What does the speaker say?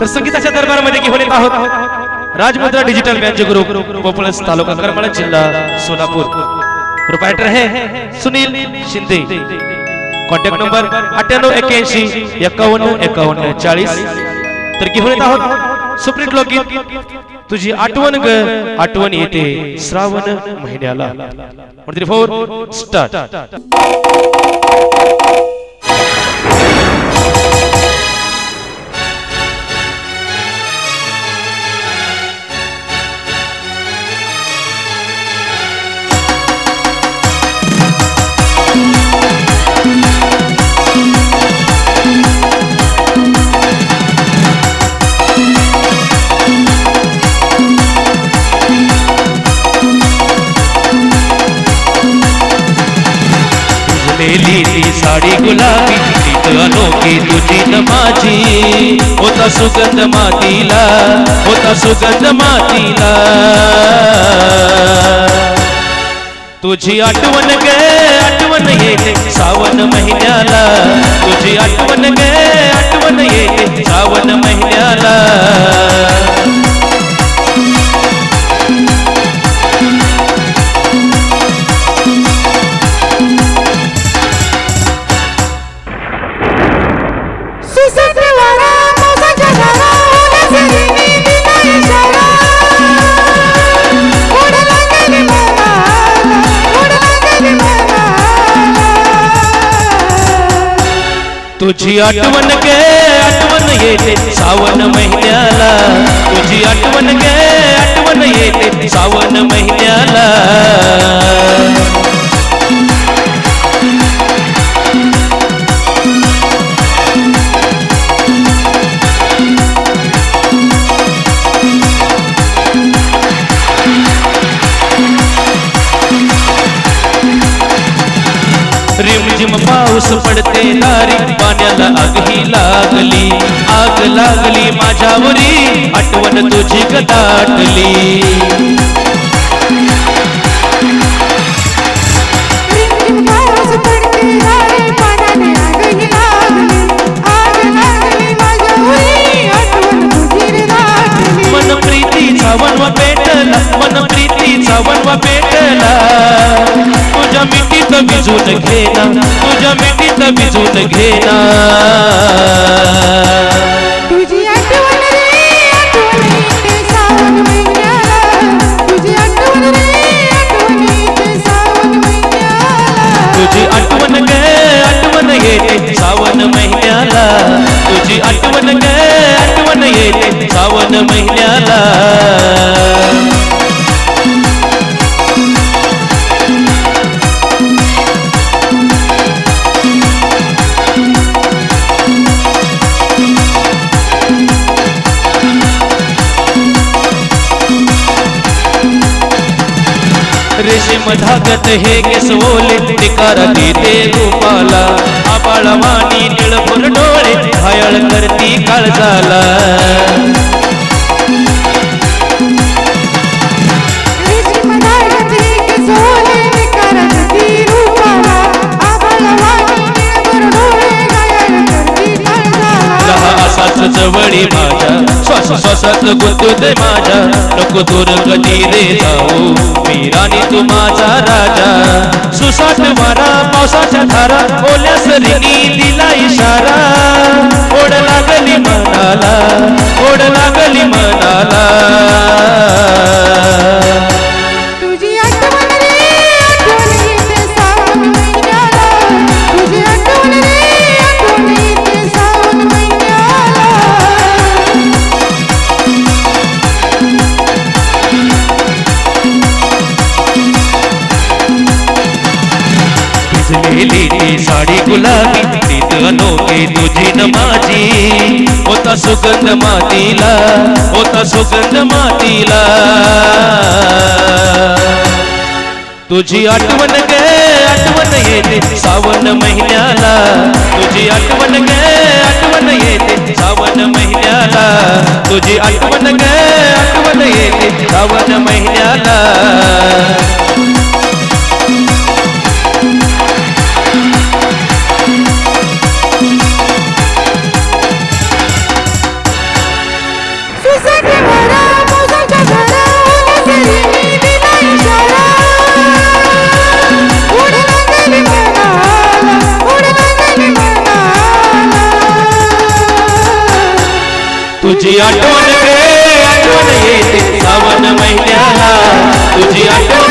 तर संगीताच्या दरबारमध्ये घेऊन येत आहोत Rajmudra digital match group Popalas taluka Karmala जिल्हा सोलापूर. प्रोपायटर है सुनील शिंदे. कॉन्टॅक्ट नंबर अठ्ठ्याण्णव एक्क्याऐंशी एकावन्न एकावन्न चाळीस. तर घेऊन येत आहोत सुप्रीम लोकगीत. तुझी आठवण ग आठवण येते श्रावण महिन्याला. म्हणजे फोर स्टार्ट भिजलेली ती साडी गुलाबी तीत अनोखी तुझी न माझी. होता सुगंध मातीला होता सुगंध मातीला. तुझी आठवण गे आठवण येते सावन महिन्याला. तुझी आठवण तुझी आठवण गे आठवण येते श्रावण महिन्याला. तुझी आठवण गे आठवण येते श्रावण पाऊस पडते दारी पाण्याला आगही लागली. आग लागली माझ्यावरी आठवण तुझी गदाटली. मिठीत भिजून घेना तुझ्या मिठीत भिजून घेना तुझी आठवण रे आठवण येते श्रावण महिन्याला। तुझी आठवण रे आठवण येते श्रावण महिन्याला। तुझी आठवण गे आठवण येते श्रावण महिन्याला। तुझी आठवण गे आठवण येते श्रावण महिन्याला। रेशीम धागत हे केसवोले टिकार देते गोपाला. आबाळवाणी निळभर डोळे घायळ करती काळजाला. चवळी माझ्या. श्वास श्वासात गुंतू दे माझ्या. नको दूर कधी रे जाऊ. मी राणी तू माझा राजा. सुसाट वारा पावसाच्या धारा. ओल्या सरीनी दिला इशारा. ओढ लागली मनाला. ओढ लागली मनाला. भिजलेली ती साडी गुलाबी तीत अनोखी तुझी न माझी. होता सुगंध मातीला होता सुगंध मातीला. तुझी आठवण गे आठवण येते सावन महिन्याला. तुझी आठवण गे आठवण येते सावन महिन्याला. तुझी आठवण गे आठवण येते सावन महिन्याला. तुझी आठवण गे आठवण येते श्रावण महिन्याला. तुझी आठवण